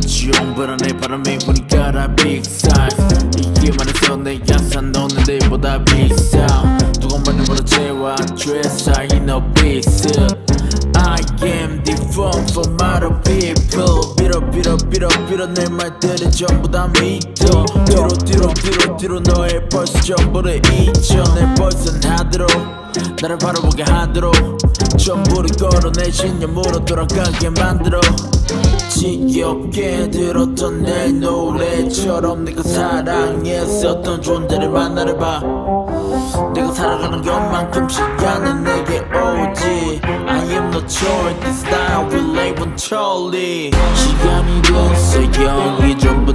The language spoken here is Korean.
지용불안해 바람이 부니까 다 big size. 이기만 해서 내 야산 너는 내보다 비싸 누가 말을 보다 재와 dress I know peace. I am different from other people. 빌어 빌어 빌어 빌어 내 말들이 전부 다 믿어. 뒤로 뒤로 뒤로 뒤로 너의 벌써 전부를 잊어. 내 벌써 하도록 나를 바라보게 하도록 전부를 걸어내 신념으로 돌아가게 만들어 지겹게 들었던 내 노래처럼 내가 사랑했었던 존재를 만나를 봐. 내가 살아가는 것만큼 시간은 내게 오지. I am no choice this style will live on Charlie 시간이 됐어 영이 전부